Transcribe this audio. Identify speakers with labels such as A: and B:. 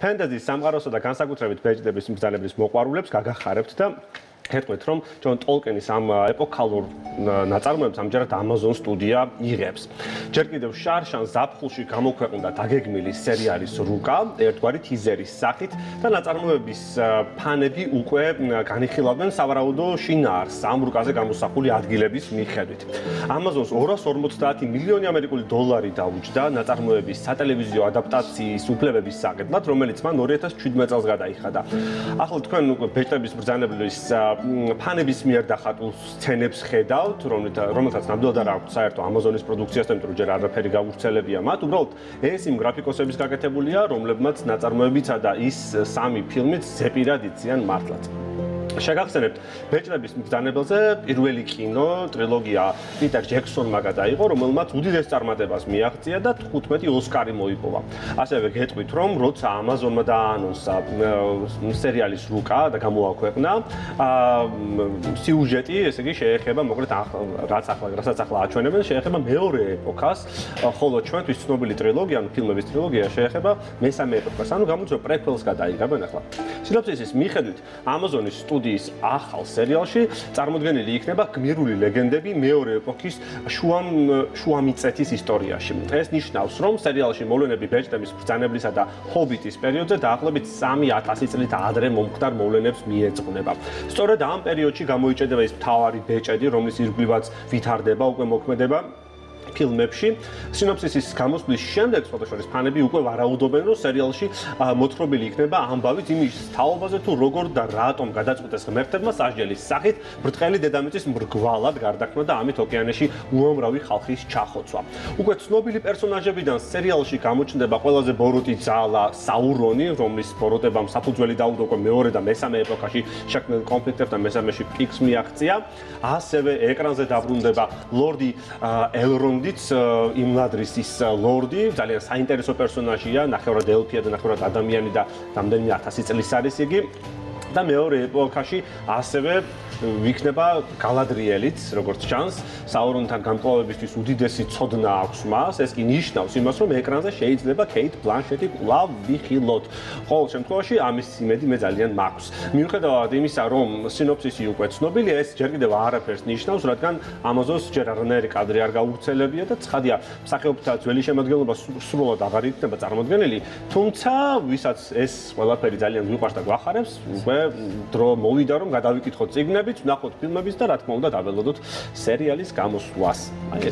A: ფენტეზის სამყაროსა და განსაკუთრებით ბეჭდების მბრძანებლის მოყვარულებს გაგახარებთ და გეტყვით რომ ჯონ ტოლკენის ამ ეპოქალურ ნაწარმოებს ამჯერად Amazon სტუდია იღებს. ჯერ კიდევ შარშან ზაფხულში გამოქვეყნდა დაგეგმილი სერიალის რუკა ერთგვარი თიზერის სახით და ნაწარმოების ფანები უკვე განიხილავენ სავარაუდო შინაარს ამ რუკაზე გამოსახული ადგილების მიხედვით. Amazon-ს 250 მილიონი ამერიკული დოლარი დაუჯდა ნაწარმოების სატელევიზიო ადაპტაციის უფლებების საკითხად, რომელიც მან 2017 წელს გადაიხადა. ახლა თქვენ უკვე ბეჭდების ბრძანებლის ფანების მიერ დახატულ სცენებს ხედავთ, რომელთაც ნამდვილად არ აქვს საერთო Amazon-ის პროდუქციასთან, თუ ჯერ არაფერი გაურცელებია მათ, უბრალოდ ეს იმ გრაფიკოსების გაკეთებულია, რომლებმაც ნაწარმოებიცა და ის სამი ფილმიც ზეპირად იციან მართლაც. შეგახსენებთ ბეჭდების მბრძანებელზე პირველი კინო ტრილოგია პიტერ ჯექსონმა გადაიღო რომელმაც უდიდეს წარმატებას მიაღწია და 15 ოსკარი მოიპოვა. ასევე გეტყვით რომ როცა ამაზონმა დაანონსა სერიალის რუკა და გამოაქვეყნა სიუჟეტი ესე იგი შეეხება მოკლედ რაც ახლა რასაც ახლა აჩვენებენ შეეხება მეორე ეპოქას. ხოლო ჩვენთვის ცნობილი ტრილოგია ანუ ფილმების ტრილოგია შეეხება მესამე ეპოქას. ანუ გამოიწვია პრექველს გადაიღებენ ახლა სინოპსისის მიხედვით ამაზონის სტუდიის ახალ სერიალში წარმოდგენილი იქნება გმირული ლეგენდები მეორე ეპოქის შუამ შუამიწეთის ისტორიაში. ეს ნიშნავს, რომ სერიალში მოვლენები ბეჭდების ბრძანებლისა და ჰობიტის პერიოდზე დაახლოებით 3000 წლით ადრე მომხდარ მოვლენებს მიეძღვნება. სწორედ ამ პერიოდში გამოიჭედება ის მთავარი ბეჭედი, რომლის ირგვლივაც ვითარდება უკვე მოქმედება ფილმებში. სინოპსისის გამოსვლის შემდეგ ფოტოშორის ფანები უკვე ვარაუდობენ, რომ სერიალში მოთხრობილი იქნება ამბავი იმის თაობაზე თუ როგორ და რატომ გადაწყვეტეს ღმერთებმა სასჯელის სახით ბრტყელი დედამიწის მრგვალად გარდაქმნა და ამით ოკეანეში უამრავი ხალხის ჩახოცვა. უკვე ცნობილი პერსონაჟებიდან სერიალში გამოჩნდება ყველაზე ბოროტი ძალა საურონი, რომლის ბოროტებამ საფუძველი დაუდო უკვე მეორე და მესამე ეპოქაში შექმნილ კონფლიქტებთან მესამეში პიქს მიაღწია. ასევე ეკრანზე დაბრუნდება ლორდი ელრონ ლორდიც იმლადრისის ლორდი ძალიან საინტერესო პერსონაჟია ნახევრად ელფია და ნახევრად ადამიანი და რამდენიმე 1000 წლის არის იგი და მეორე ეპოქაში ასევე ვიქნება გალადრიელიც, როგორც ჩანს, საურონთან გამკლავებისთვის უდიდესი ცოდნა აქვს მას. ეს კი ნიშნავს იმას, რომ ეკრანზე შეიძლება კეით ბლანშეტი კვლავ ვიხილოთ. ყოველ შემთხვევაში ამის იმედი მე ძალიან მაქვს. მიუხედავად იმისა, რომ სინოპსისი უკვე ცნობილია, ეს ჯერ კიდევ არაფერს ნიშნავს, რადგან Amazon-ს ჯერ არანაირი კადრი არ გაუგრძელებია და ცხადია, მსახიობთა ძველი შემადგენლობა სრულად აღარ იქნება წარმოქმნილი, თუმცა ვისაც ეს ყველაფერი ძალიან მიყვარს და გვახარებს, უკვე დრო მოვიდა რომ გადავიკითხოთ ციგნები, ნახოთ ფილმების და რა თქმა უნდა დაველოდოთ სერიალის გამოსვლას. აი